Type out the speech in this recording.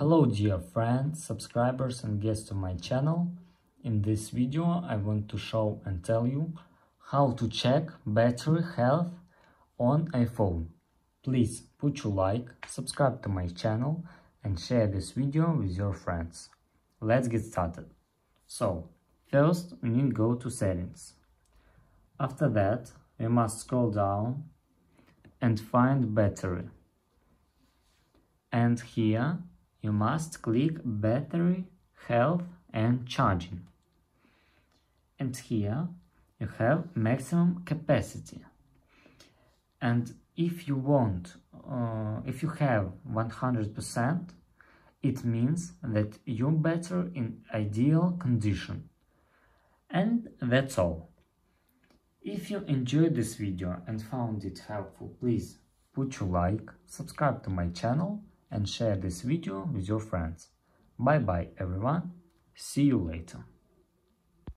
Hello dear friends, subscribers and guests to my channel. In this video I want to show and tell you how to check battery health on iPhone. Please put your like, subscribe to my channel and share this video with your friends. Let's get started. So, first we need to go to settings. After that, we must scroll down and find battery. And here you must click battery, health and charging. And here you have maximum capacity. And if you want, uh, if you have 100%, it means that your battery in ideal condition. And that's all. If you enjoyed this video and found it helpful, please put your like, subscribe to my channel and share this video with your friends. Bye bye everyone, see you later.